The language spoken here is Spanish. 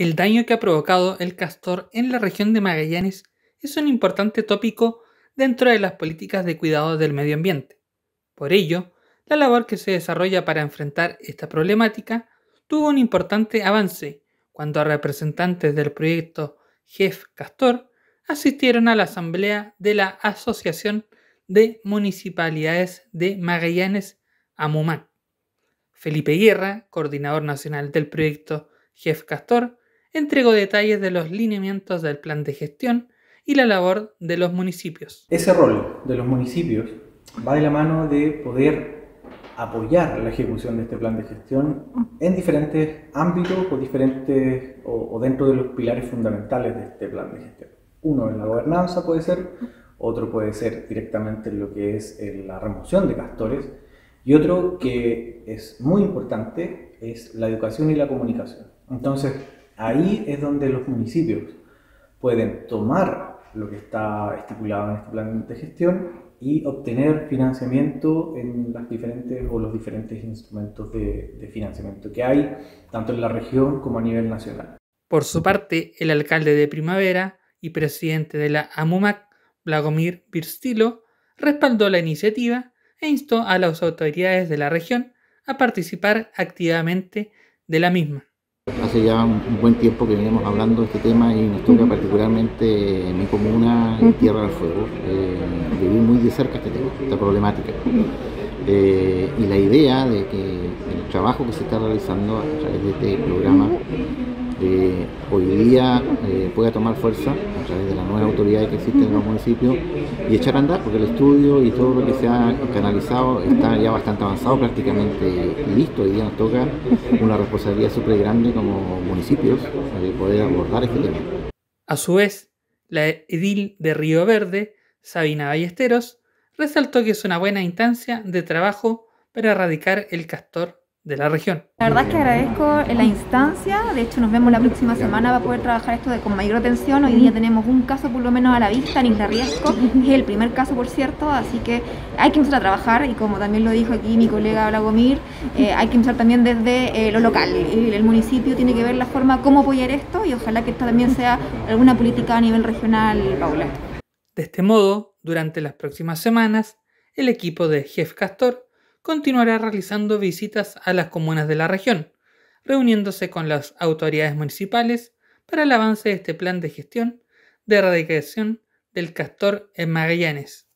El daño que ha provocado el castor en la región de Magallanes es un importante tópico dentro de las políticas de cuidado del medio ambiente. Por ello, la labor que se desarrolla para enfrentar esta problemática tuvo un importante avance cuando representantes del proyecto Jef Castor asistieron a la asamblea de la Asociación de Municipalidades de Magallanes, AMUMAC. Felipe Guerra, coordinador nacional del proyecto Jef Castor, entregó detalles de los lineamientos del plan de gestión y la labor de los municipios. Ese rol de los municipios va de la mano de poder apoyar la ejecución de este plan de gestión en diferentes ámbitos o, diferentes, o, dentro de los pilares fundamentales de este plan de gestión. Uno en la gobernanza puede ser, otro puede ser directamente en lo que es la remoción de castores y otro que es muy importante es la educación y la comunicación. Entonces, Ahí es donde los municipios pueden tomar lo que está estipulado en este plan de gestión y obtener financiamiento en las diferentes o los diferentes instrumentos de, de, financiamiento que hay, tanto en la región como a nivel nacional. Por su parte, el alcalde de Primavera y presidente de la AMUMAC, Blagomir Virstilo, respaldó la iniciativa e instó a las autoridades de la región a participar activamente de la misma. Hace ya un, buen tiempo que venimos hablando de este tema y nos toca particularmente en mi comuna, en Tierra del Fuego, eh, vivir muy de cerca este tema, esta problemática. Eh, y la idea de que el trabajo que se está realizando a través de este programa eh, hoy día eh, pueda tomar fuerza a través de las nuevas autoridades que existen en los municipios y echar a andar, porque el estudio y todo lo que se ha canalizado está ya bastante avanzado, prácticamente listo. Hoy día nos toca una responsabilidad súper grande como municipios de poder abordar este tema. A su vez, la edil de Río Verde, Sabina Ballesteros, resaltó que es una buena instancia de trabajo para erradicar el castor de la región. La verdad es que agradezco la instancia, de hecho nos vemos la próxima semana para poder trabajar esto de, con mayor atención. Hoy día tenemos un caso por lo menos a la vista en Isla Riesco, es el primer caso por cierto, así que hay que empezar a trabajar y como también lo dijo aquí mi colega Blagomir, eh, hay que empezar también desde eh, lo local. El, el, municipio tiene que ver la forma cómo apoyar esto y ojalá que esto también sea alguna política a nivel regional, Paula. De este modo, durante las próximas semanas, el equipo de Jeff Castor continuará realizando visitas a las comunas de la región, reuniéndose con las autoridades municipales para el avance de este plan de gestión de erradicación del castor en Magallanes.